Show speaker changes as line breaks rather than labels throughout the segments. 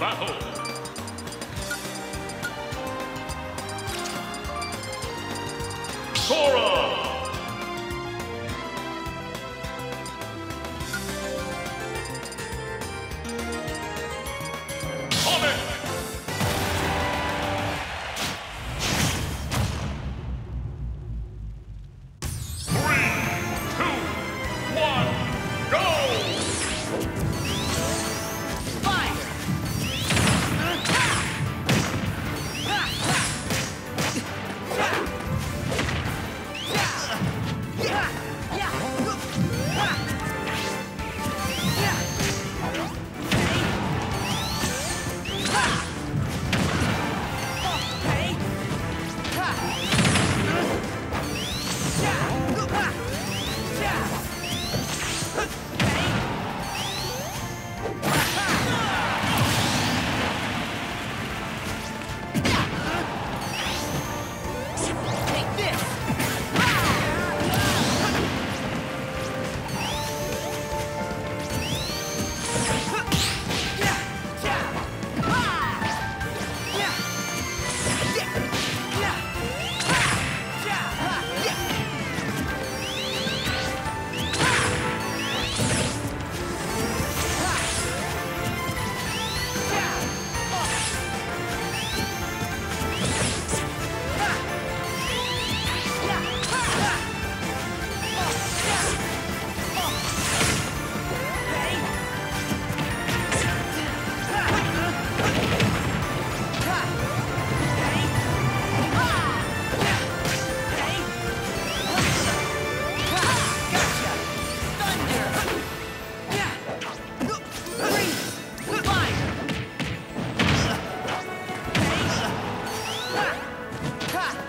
Battle!
Thunder!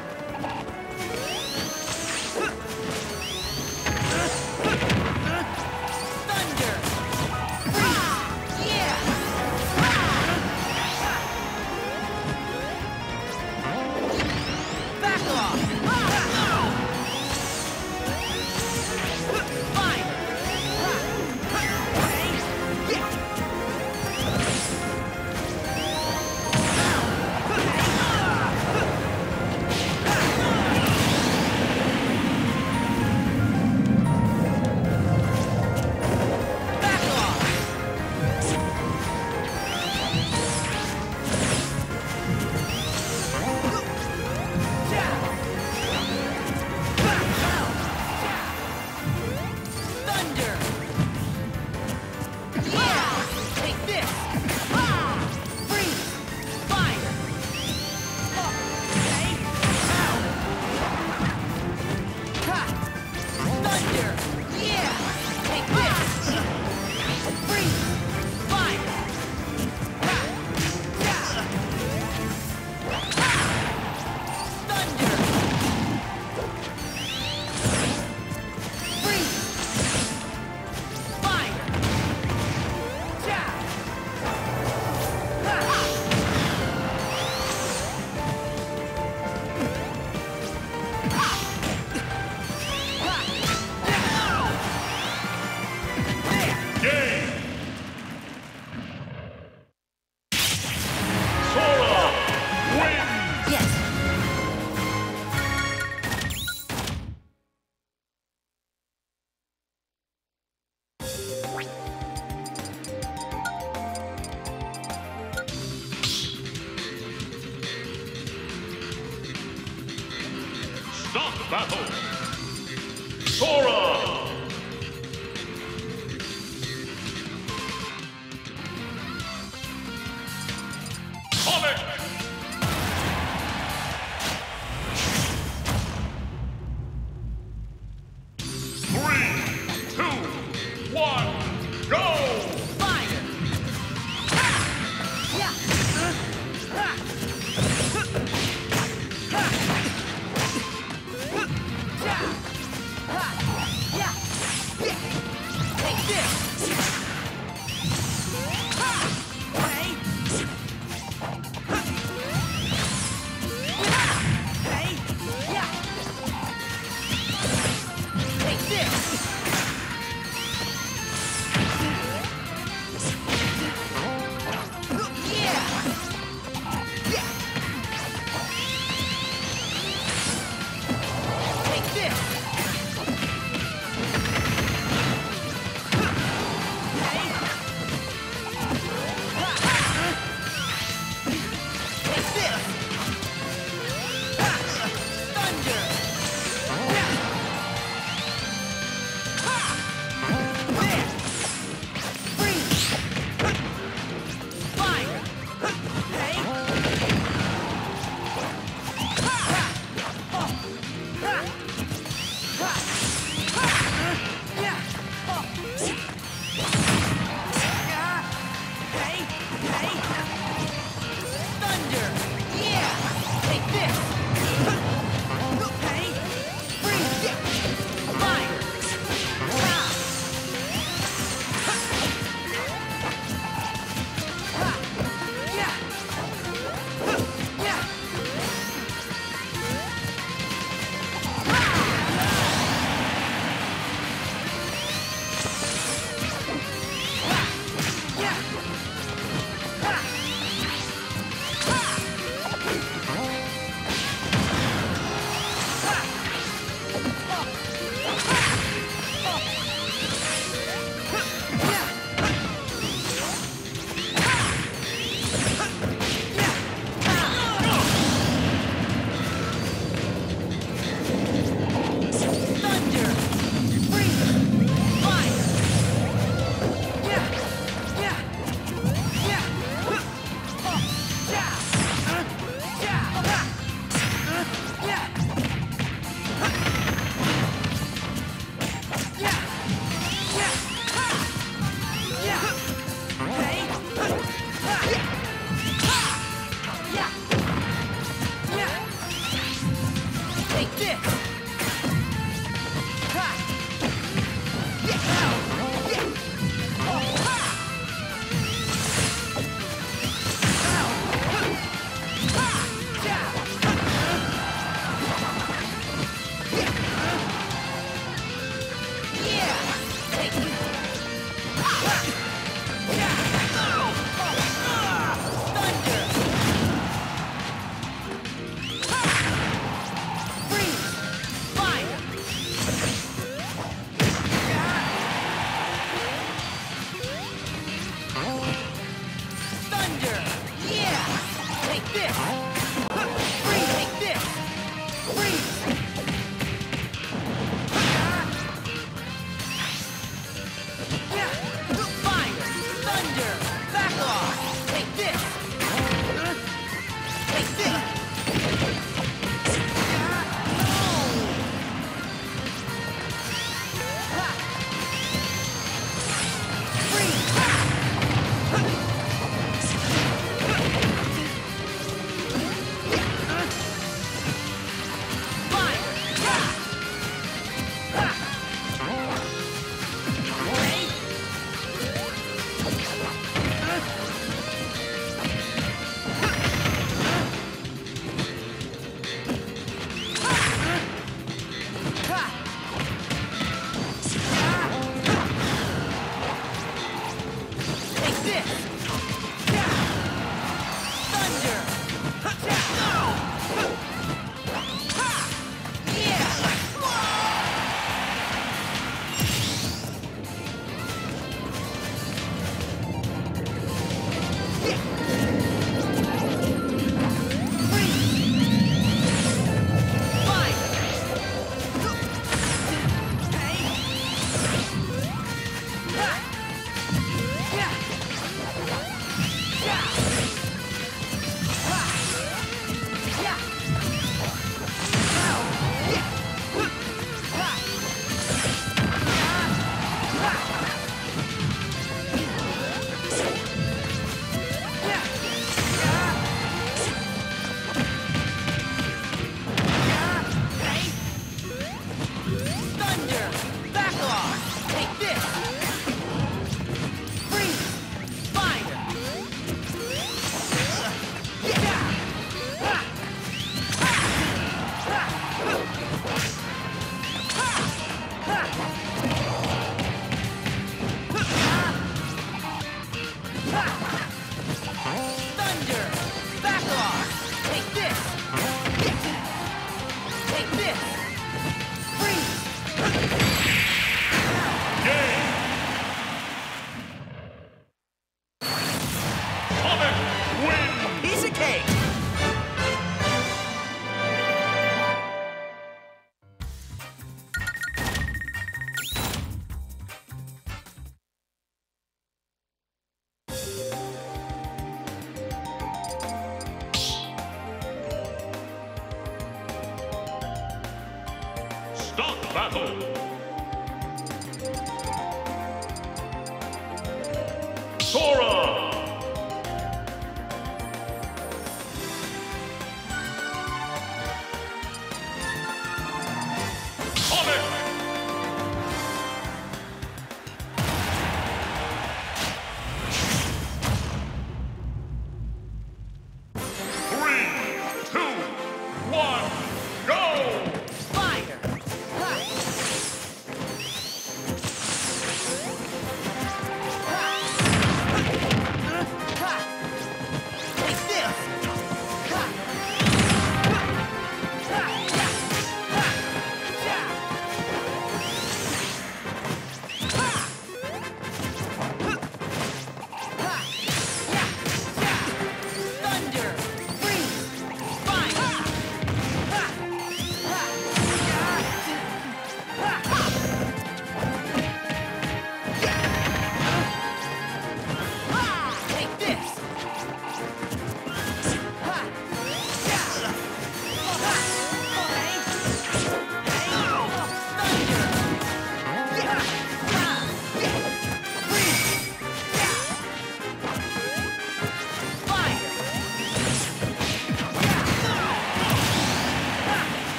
Battle.